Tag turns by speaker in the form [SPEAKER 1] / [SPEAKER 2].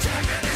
[SPEAKER 1] Protect